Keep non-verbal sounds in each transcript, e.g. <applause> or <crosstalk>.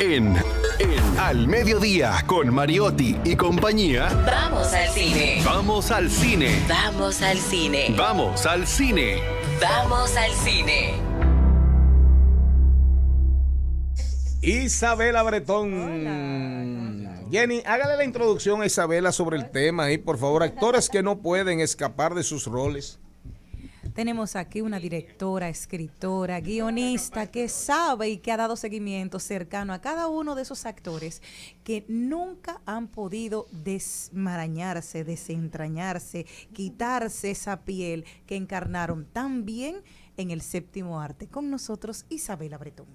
En, en Al Mediodía, con Mariotti y compañía, Vamos al cine. vamos al cine. Vamos al cine. Vamos al cine. Vamos al cine. Isabela Bretón. Jenny, hágale la introducción a Isabela sobre el tema y por favor, actores que no pueden escapar de sus roles. Tenemos aquí una directora, escritora, guionista que sabe y que ha dado seguimiento cercano a cada uno de esos actores que nunca han podido desmarañarse, desentrañarse, quitarse esa piel que encarnaron tan bien en el séptimo arte. Con nosotros, Isabela Bretón.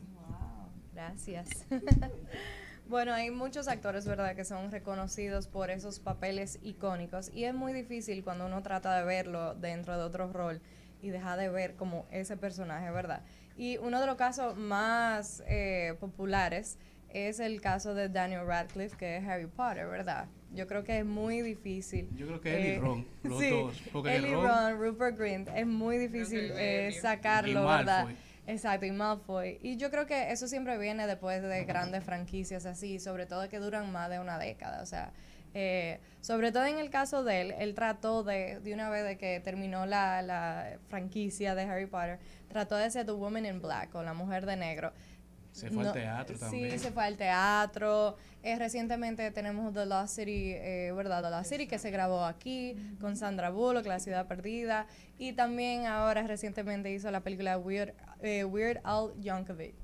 Gracias. <laughs> bueno, hay muchos actores, ¿verdad?, que son reconocidos por esos papeles icónicos y es muy difícil cuando uno trata de verlo dentro de otro rol y deja de ver como ese personaje, ¿verdad? Y uno de los casos más eh, populares es el caso de Daniel Radcliffe, que es Harry Potter, ¿verdad? Yo creo que es muy difícil. Yo creo que él y Ron, <laughs> los sí, dos, porque él y Ron- Ron, Rupert Grint, es muy difícil eh, sacarlo, Y ¿verdad? Malfoy. Exacto, y Malfoy. Y yo creo que eso siempre viene después de grandes franquicias así, sobre todo que duran más de una década. O sea, eh, sobre todo en el caso de él, él trató de, de una vez de que terminó la, la franquicia de Harry Potter, trató de ser The Woman in Black o la mujer de negro. Se fue al teatro también. Sí, se fue al teatro. Eh, recientemente tenemos The Lost City, eh, ¿verdad? The Lost City que se grabó aquí con Sandra Bullock, La Ciudad Perdida. Y también ahora recientemente hizo la película Weird, eh, Weird Al Yankovic.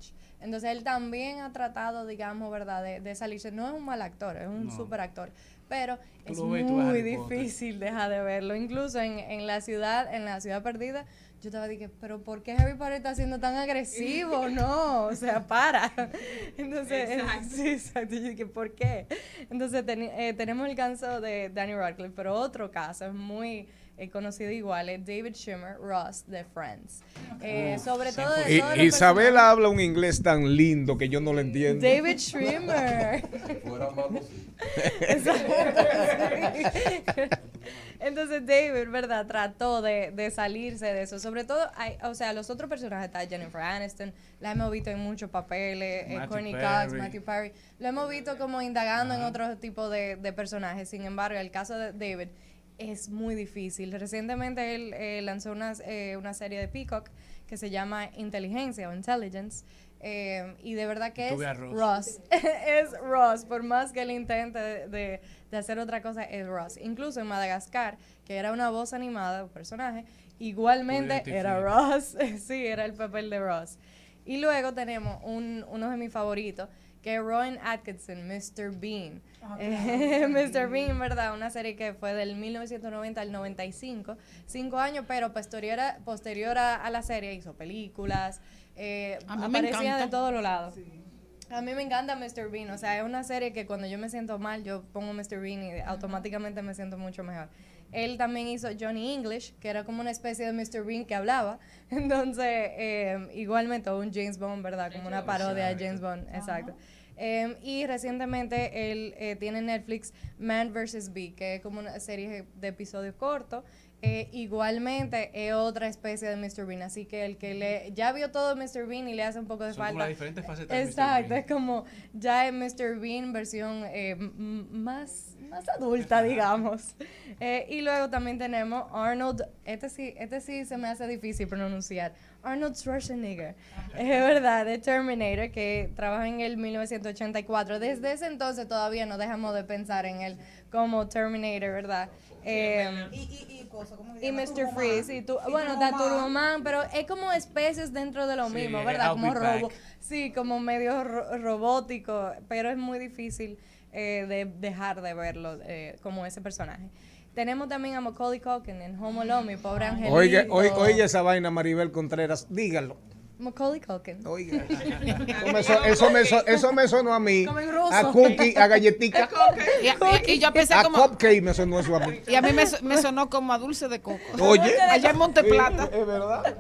Entonces él también ha tratado, digamos, ¿verdad? De, de salirse. No es un mal actor, es un No. super actor. Pero Tú es ves muy difícil dejar de verlo. Incluso en, en la ciudad, en la ciudad perdida, yo estaba diciendo, pero ¿por qué Harry Potter está siendo tan agresivo? <laughs> No, o sea, para. <laughs> Entonces, eh, <laughs> sí, exacto. Yo dije, ¿por qué? Entonces, teni- eh, tenemos el caso de Danny Radcliffe, pero otro caso es muy eh, conocido igual, es David Schimmer, Ross, de Friends. Eh, sobre todo de todos Isabela habla un inglés tan lindo que yo no lo entiendo. David Schwimmer. Entonces David, ¿verdad? Trató de, de salirse de eso. Sobre todo, hay, o sea, los otros personajes, está Jennifer Aniston, la hemos visto en muchos papeles, eh, Courtney Cox. Matthew Perry. Lo hemos visto como indagando en otro tipo de, de personajes. Sin embargo, el caso de David es muy difícil. Recientemente él eh, lanzó una, eh, una serie de Peacock que se llama Inteligencia o Intelligence. eh, y de verdad que es Tuve Ross. Ross. <laughs> es Ross. Por más que él intente de, de- de hacer otra cosa, es Ross. Incluso en Madagascar, que era una voz animada, un personaje, igualmente era. Ross. <laughs> sí, era el papel de Ross. Y luego tenemos un, uno de mis favoritos, que Rowan Atkinson, Mr. Bean. Eh, <laughs> Mr. Bean, ¿verdad? Una serie que fue del 1990 al 95, cinco años, pero posterior a, posterior a, a la serie hizo películas, eh, A mí me aparecía de todos los lados. A mí me encanta Mr. Bean, o sea, es una serie que cuando yo me siento mal, yo pongo Mr. Bean y automáticamente me siento mucho mejor. Él también hizo Johnny English, que era como una especie de Mr. Bean que hablaba. <laughs> Entonces, eh, igualmente, un James Bond, ¿verdad? Como una parodia de James Bond, exacto. Eh, y recientemente él eh, tiene en Netflix Man vs. Bee, que es como una serie de episodios cortos. Eh, igualmente es otra especie de Mr. Bean, así que el que le ya vio todo Mr. Bean y le hace un poco de Son como falta. las diferentes facetas de Mr. Exacto, Bean. es como ya es Mr. Bean versión eh, más, más adulta, digamos. Eh, y luego también tenemos Arnold, este sí, este sí se me hace difícil pronunciar. Arnold Schwarzenegger, es verdad, de Terminator, que trabaja en el 1984. Desde ese entonces todavía no dejamos de pensar en él como Terminator, ¿verdad? Eh, Y, y, y cosas, ¿cómo se y llama? Mr. Turboman. Freeze, y tú, Sí, bueno, está Turboman. Turboman, pero es como especies dentro de lo Sí, mismo, ¿verdad? I'll Como robo, back. sí, como medio ro- robótico, pero es muy difícil eh, de dejar de verlo eh, como ese personaje. Tenemos también a Macaulay Culkin en Home Alone, mi pobre angelito. Oiga, oiga, oiga esa vaina, Maribel Contreras, dígalo. Macaulay Culkin. Oiga. <laughs> Eso me, so- eso, me, so- eso me sonó a mí. Como en ruso. A cookie, a galletica. <laughs> Y, y- y yo pensé A como. cupcake me sonó eso a mí. Y a mí me, me sonó como a dulce de coco. <laughs> Oye. Allá en Monteplata. Sí, Es verdad.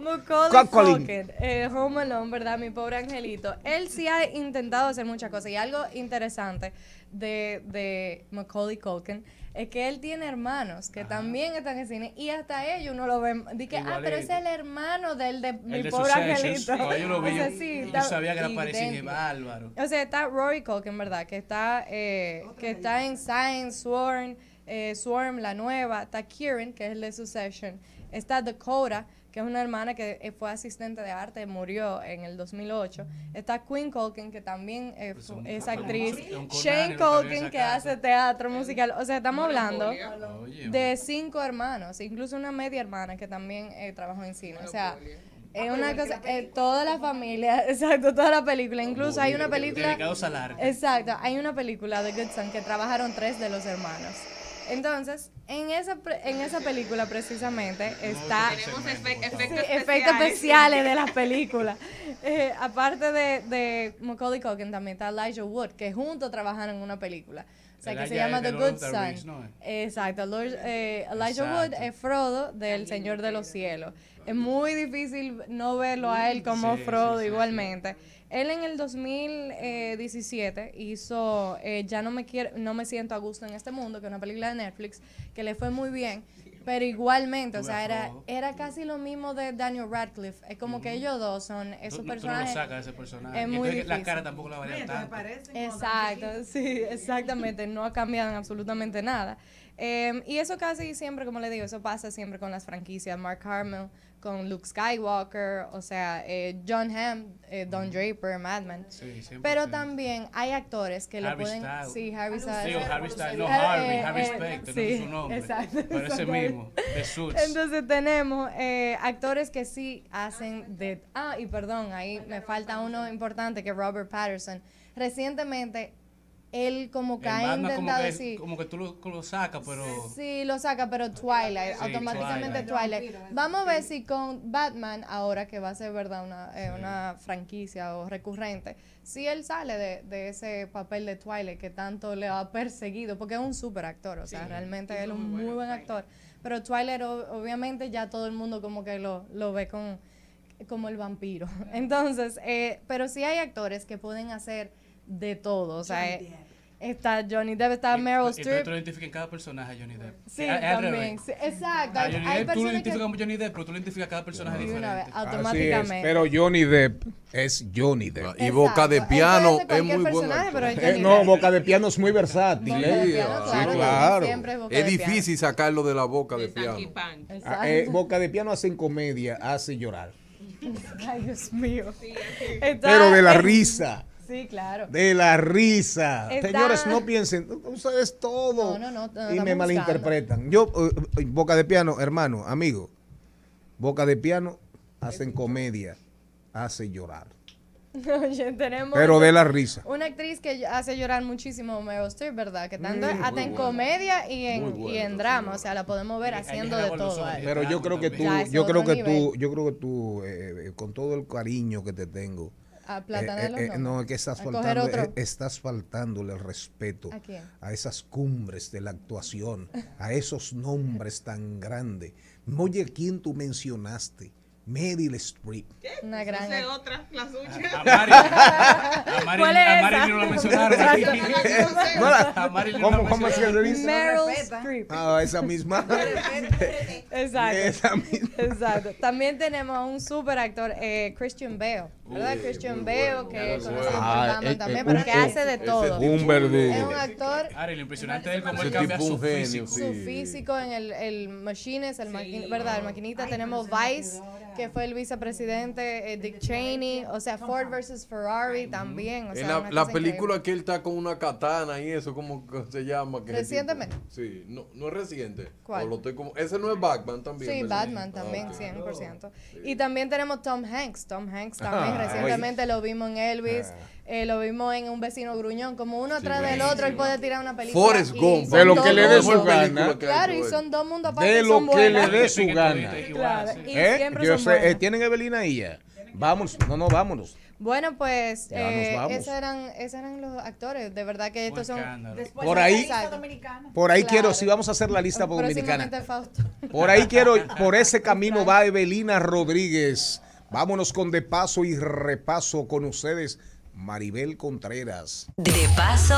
Macaulay Culkin. Culkin, eh, Home Alone, ¿verdad? Mi pobre angelito. Él sí ha intentado hacer muchas cosas. Y algo interesante de, de Macaulay Culkin es que él tiene hermanos que también están en cine y hasta ellos uno lo ve. Dice, ah, pero es Igualito. el hermano del de mi de pobre angelito. cuando yo lo vi, O sea, yo- sí, yo está sabía que era parecido, bárbaro. O sea, está Rory Culkin, ¿verdad? Que está, eh, que está en Science, Swarm, eh, Swarm, la nueva. Está Kieran, que es el de Succession. Está Dakota, que es una hermana que eh, fue asistente de arte, murió en el 2008. Está Queen Culkin, que también eh, Pues un- es actriz. un Shane Culkin, que hace teatro musical. O sea, estamos hablando de cinco hermanos, incluso una media hermana que también eh, trabajó en cine. O sea, es una cosa, eh, toda la familia, <laughs> exacto, toda la película. Incluso hay una película. Dedicados al arte. Exacto, hay una película de Good Son que trabajaron tres de los hermanos. Entonces, en esa, pre- en esa película precisamente está Tenemos efe- efectos Sí, efectos especiales. de las películas. Eh, aparte de, de Macaulay Culkin también está Elijah Wood, que juntos trabajaron en una película. O sea, que se llama The Good Son. Exacto. Lord- eh, Elijah Wood es Frodo del Señor de los Cielos. Es muy difícil no verlo a él como Sí, Frodo sí, sí, igualmente. Él en el 2017 hizo eh, Ya no me quiero, no me siento a gusto en este mundo, que es una película de Netflix, que le fue muy bien. Pero igualmente, o sea, era, era casi lo mismo de Daniel Radcliffe. Es como que ellos dos son esos Tú, tú no lo personajes. sacas ese personaje. es muy entonces la difícil. cara tampoco la varía tanto. Exacto, sí, exactamente. No ha cambiado en absolutamente nada. Eh, y eso casi siempre, como le digo, eso pasa siempre con las franquicias. Mark Hamill, con Luke Skywalker, o sea, eh, John Hamm, eh, Don Draper, Madman. Sí, 100%. Pero también hay actores que lo Harry pueden... Styles. Sí, Harry Styles. Harry Styles, no Harvey, eh, Harry eh, Specter, sí, no es su nombre. exacto, Pero ese mismo, de Suits. Entonces tenemos eh, actores que sí hacen de... Ah, y perdón, ahí me falta uno importante que es Robert Patterson. Recientemente, él como que En ha intentado que, decir... como que tú lo, lo sacas, pero... Sí, lo saca, pero Twilight, Sí, automáticamente Twilight. Vamos a ver si con Batman, ahora que va a ser verdad una, eh, una franquicia o recurrente, si él sale de, de ese papel de Twilight que tanto le ha perseguido, porque es un super actor, o sea, realmente él es un muy buen actor. Pero Twilight, o- obviamente, ya todo el mundo como que lo, lo ve con, como el vampiro. <laughs> Entonces, eh, pero sí hay actores que pueden hacer de todo, o sea, eh, está Johnny Depp, está Y- Meryl y entonces Streep. tú lo identificas en cada personaje a Johnny Depp. Sí, Es- también. sí, exacto. A Hay, Johnny hay Depp tú lo personas identificas que como Johnny Depp, pero tú lo identificas a cada personaje vez, diferente. Así es, automáticamente. pero Johnny Depp es Johnny Depp. Y Boca de Piano es muy buen personaje, actor. pero es Eh, no. Boca de Piano es muy versátil. Boca ¿eh? de Piano, Sí, claro, claro. siempre Boca Es de Piano. difícil sacarlo de la boca de piano. Ah, eh, Boca de Piano hace en comedia, hace llorar. <laughs> Ay, Dios mío. Está- Pero de la risa. Sí, claro. De la risa. Está- Señores, no piensen, ustedes todo. No, no, no, no, y me malinterpretan. Yo, eh, Boca de Piano, hermano, amigo, Boca de Piano hacen comedia, hace llorar. <laughs> Oye, tenemos Pero de la risa. una actriz que hace llorar muchísimo, Meryl Streep, ¿verdad? Que tanto Mm, hasta en comedia y en, buena y en drama, o sea, la podemos ver haciendo de todo. ahí. Pero yo creo que tú, yo creo que tú, yo creo que tú, eh, eh, con todo el cariño que te tengo, A Plata eh, eh, nombres. no, es que estás A coger faltando, otro. eh, estás faltándole el respeto ¿A quién? a esas cumbres de la actuación, a esos nombres tan grandes. Oye, ¿quién tú mencionaste? Meryl Streep. Una gran Esa es otra, la suya. A Mari, a Mari, ¿Cuál es a esa? Marilyn no la mencionaron aquí. No la- A no ¿Cómo, cómo es se dice? Meryl. Streep. Ah, esa misma. Exacto. esa misma. Exacto. También tenemos a un super actor, eh, Christian Bale, ¿verdad? Uy, Christian Bale, bueno, que conocido bueno. Ah, eh, también, eh, pero que hace de todo. Un verdugo. Es un actor, Ari, lo impresionante como Ese él cambia su físico. sí. su físico en el, el Machines, el ¿verdad? El maquinita. tenemos Vice, que fue el vicepresidente, eh, Dick Cheney, o sea, Ford versus Ferrari también. O sea, En la, película increíble. que él está con una katana y eso, ¿cómo que se llama? Que ¿Recientemente? Sí, no, no es reciente. ¿Cuál? O lo estoy como, ese no es Batman también. Sí. Batman también, Ah, ok. 100%. Y también tenemos Tom Hanks. Tom Hanks también Ah, recientemente lo vimos en Elvis, eh, lo vimos en Un vecino gruñón. Como uno atrás del otro, él puede tirar una película. Forrest Gump. De lo que le dé su gana. Claro, y son dos mundos aparte De lo que le dé su gana. Claro, y ¿Eh? siempre Yo son sé, eh, buenas. ¿tienen Evelina ahí ya? Vamos, no, no, vámonos. Bueno, pues Ya nos eh, vamos. esos, eran, esos eran los actores. De verdad que estos son... Por ahí, por ahí Claro. quiero, si vamos a hacer la lista dominicana. Por ahí quiero, por ese <laughs> camino va Evelina Rodríguez. Vámonos con de paso y repaso con ustedes, Maribel Contreras. De paso